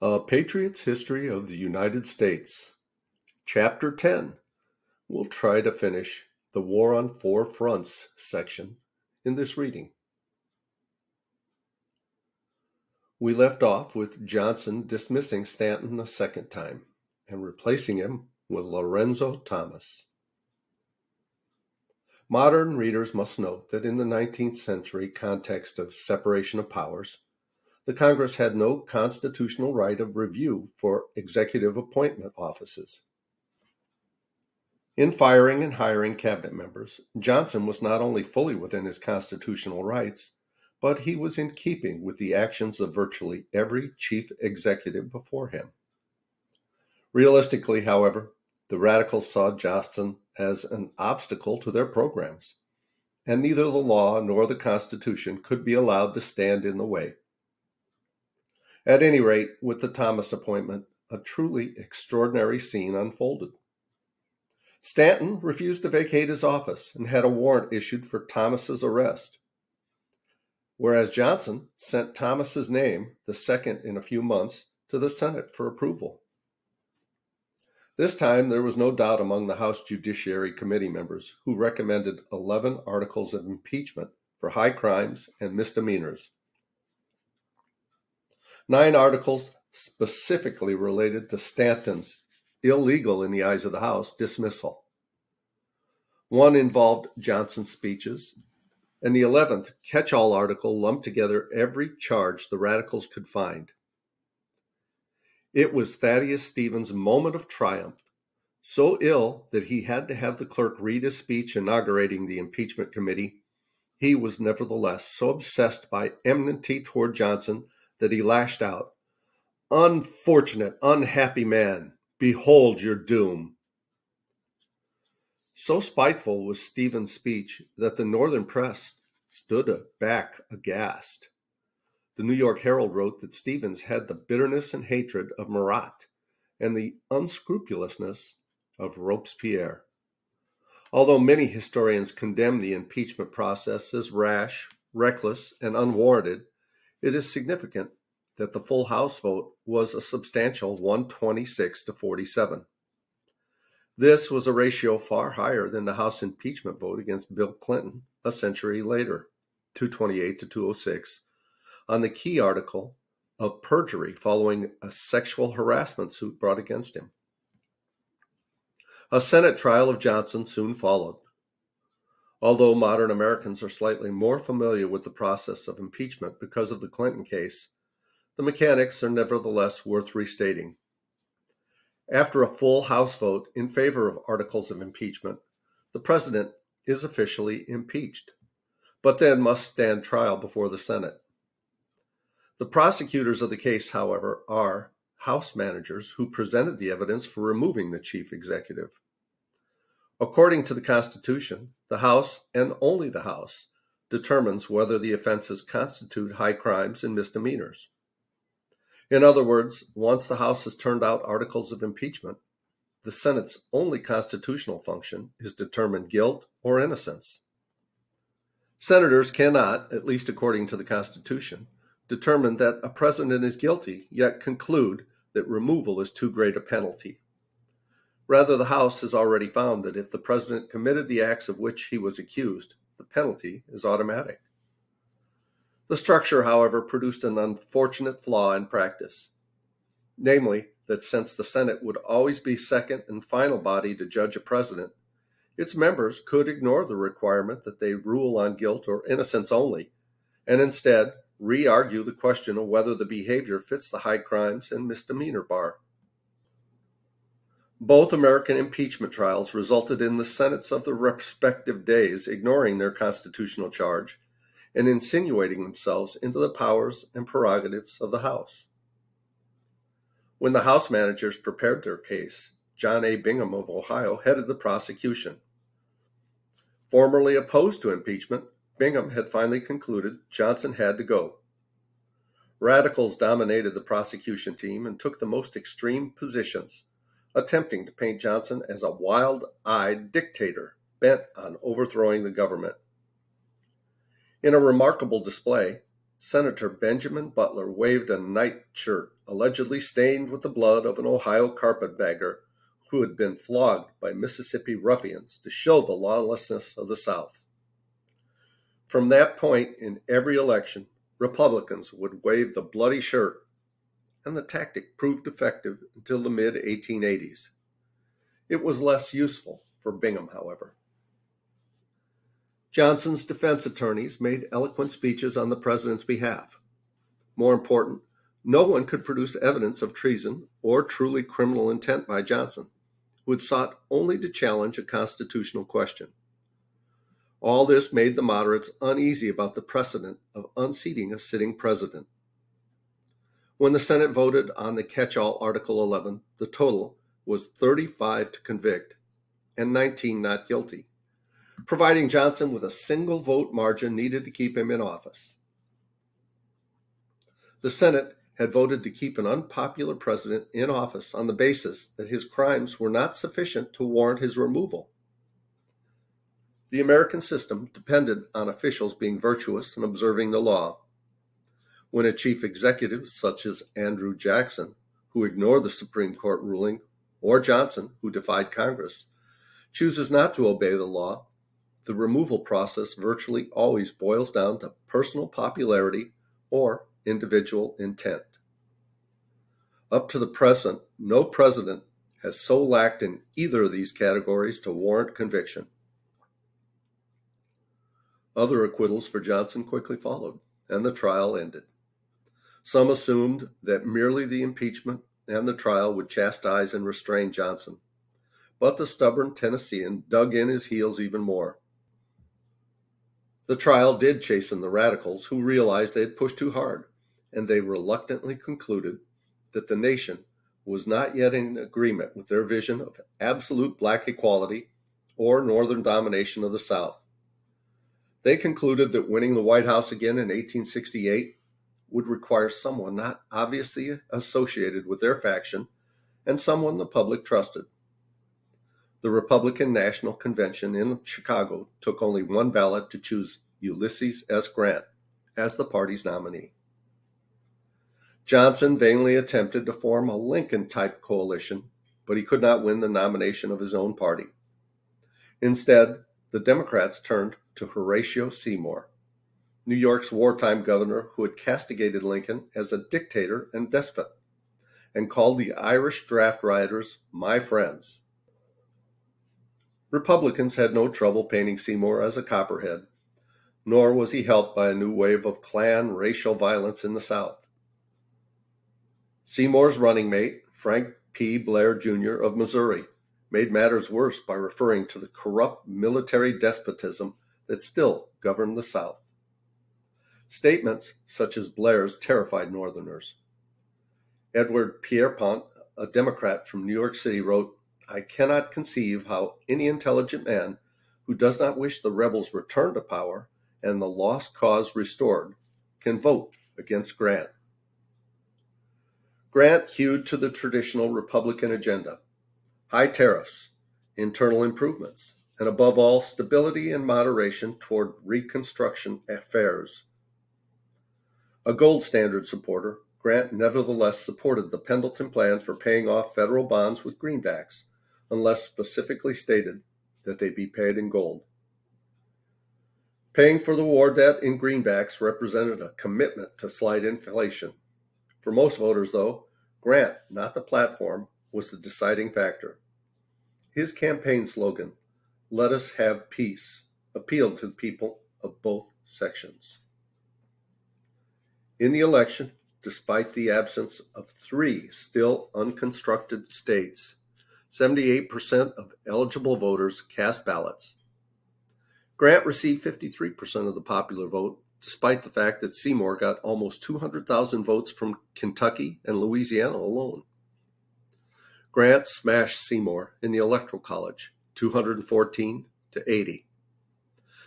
A Patriot's History of the United States, Chapter 10. We'll try to finish the War on Four Fronts section in this reading. We left off with Johnson dismissing Stanton a second time and replacing him with Lorenzo Thomas. Modern readers must note that in the 19th century context of separation of powers, the Congress had no constitutional right of review for executive appointment offices. In firing and hiring cabinet members, Johnson was not only fully within his constitutional rights, but he was in keeping with the actions of virtually every chief executive before him. Realistically, however, the radicals saw Johnson as an obstacle to their programs, and neither the law nor the Constitution could be allowed to stand in the way. At any rate, with the Thomas appointment, a truly extraordinary scene unfolded. Stanton refused to vacate his office and had a warrant issued for Thomas's arrest. Whereas Johnson sent Thomas's name, the second in a few months, to the Senate for approval. This time there was no doubt among the House Judiciary Committee members who recommended 11 articles of impeachment for high crimes and misdemeanors Nine articles specifically related to Stanton's illegal in the eyes of the House dismissal. One involved Johnson's speeches, and the 11th catch all article lumped together every charge the radicals could find. It was Thaddeus Stevens' moment of triumph, so ill that he had to have the clerk read his speech inaugurating the impeachment committee. He was nevertheless so obsessed by enmity toward Johnson that he lashed out, Unfortunate, unhappy man, behold your doom. So spiteful was Stevens' speech that the Northern press stood back aghast. The New York Herald wrote that Stevens had the bitterness and hatred of Marat and the unscrupulousness of Robespierre. Although many historians condemn the impeachment process as rash, reckless, and unwarranted, it is significant that the full House vote was a substantial 126 to 47. This was a ratio far higher than the House impeachment vote against Bill Clinton a century later, 228 to 206, on the key article of perjury following a sexual harassment suit brought against him. A Senate trial of Johnson soon followed. Although modern Americans are slightly more familiar with the process of impeachment because of the Clinton case, the mechanics are nevertheless worth restating. After a full House vote in favor of articles of impeachment, the President is officially impeached, but then must stand trial before the Senate. The prosecutors of the case, however, are House managers who presented the evidence for removing the chief executive. According to the Constitution, the House, and only the House, determines whether the offenses constitute high crimes and misdemeanors. In other words, once the House has turned out articles of impeachment, the Senate's only constitutional function is to determine guilt or innocence. Senators cannot, at least according to the Constitution, determine that a president is guilty, yet conclude that removal is too great a penalty. Rather, the House has already found that if the president committed the acts of which he was accused, the penalty is automatic. The structure, however, produced an unfortunate flaw in practice. Namely, that since the Senate would always be second and final body to judge a president, its members could ignore the requirement that they rule on guilt or innocence only, and instead re argue the question of whether the behavior fits the high crimes and misdemeanor bar. Both American impeachment trials resulted in the Senates of the respective days ignoring their constitutional charge and insinuating themselves into the powers and prerogatives of the House. When the House managers prepared their case, John A. Bingham of Ohio headed the prosecution. Formerly opposed to impeachment, Bingham had finally concluded Johnson had to go. Radicals dominated the prosecution team and took the most extreme positions attempting to paint Johnson as a wild eyed dictator bent on overthrowing the government. In a remarkable display, Senator Benjamin Butler waved a nightshirt allegedly stained with the blood of an Ohio carpetbagger who had been flogged by Mississippi ruffians to show the lawlessness of the South. From that point in every election, Republicans would wave the bloody shirt, and the tactic proved effective until the mid 1880s. It was less useful for Bingham, however. Johnson's defense attorneys made eloquent speeches on the president's behalf. More important, no one could produce evidence of treason or truly criminal intent by Johnson, who had sought only to challenge a constitutional question. All this made the moderates uneasy about the precedent of unseating a sitting president. When the Senate voted on the catch all Article 11, the total was 35 to convict and 19 not guilty providing Johnson with a single vote margin needed to keep him in office. The Senate had voted to keep an unpopular president in office on the basis that his crimes were not sufficient to warrant his removal. The American system depended on officials being virtuous and observing the law. When a chief executive, such as Andrew Jackson, who ignored the Supreme Court ruling, or Johnson, who defied Congress, chooses not to obey the law, the removal process virtually always boils down to personal popularity or individual intent. Up to the present, no president has so lacked in either of these categories to warrant conviction. Other acquittals for Johnson quickly followed, and the trial ended. Some assumed that merely the impeachment and the trial would chastise and restrain Johnson, but the stubborn Tennessean dug in his heels even more. The trial did chasten the radicals, who realized they had pushed too hard, and they reluctantly concluded that the nation was not yet in agreement with their vision of absolute black equality or Northern domination of the South. They concluded that winning the White House again in 1868 would require someone not obviously associated with their faction and someone the public trusted. The Republican National Convention in Chicago took only one ballot to choose Ulysses S. Grant as the party's nominee. Johnson vainly attempted to form a Lincoln type coalition, but he could not win the nomination of his own party. Instead, the Democrats turned to Horatio Seymour, New York's wartime governor who had castigated Lincoln as a dictator and despot, and called the Irish draft rioters my friends. Republicans had no trouble painting Seymour as a copperhead, nor was he helped by a new wave of Klan racial violence in the South. Seymour's running mate, Frank P. Blair Jr. of Missouri, made matters worse by referring to the corrupt military despotism that still governed the South. Statements such as Blair's terrified Northerners. Edward Pierrepont, a Democrat from New York City, wrote, I cannot conceive how any intelligent man who does not wish the rebels returned to power and the lost cause restored can vote against Grant. Grant hewed to the traditional Republican agenda high tariffs, internal improvements, and above all, stability and moderation toward Reconstruction affairs. A gold standard supporter, Grant nevertheless supported the Pendleton plan for paying off federal bonds with greenbacks unless specifically stated that they be paid in gold. Paying for the war debt in greenbacks represented a commitment to slight inflation. For most voters, though, Grant, not the platform, was the deciding factor. His campaign slogan, Let us have peace, appealed to the people of both sections. In the election, despite the absence of three still unconstructed states, 78% of eligible voters cast ballots. Grant received 53% of the popular vote, despite the fact that Seymour got almost 200,000 votes from Kentucky and Louisiana alone. Grant smashed Seymour in the Electoral College, 214 to 80.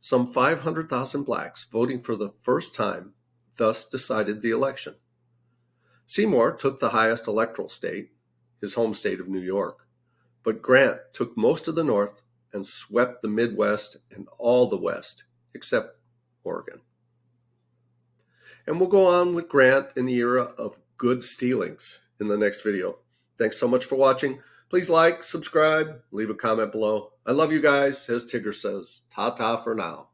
Some 500,000 blacks voting for the first time thus decided the election. Seymour took the highest electoral state, his home state of New York, but Grant took most of the North and swept the Midwest and all the West, except Oregon. And we'll go on with Grant in the era of good stealings in the next video. Thanks so much for watching. Please like, subscribe, leave a comment below. I love you guys, as Tigger says. Ta ta for now.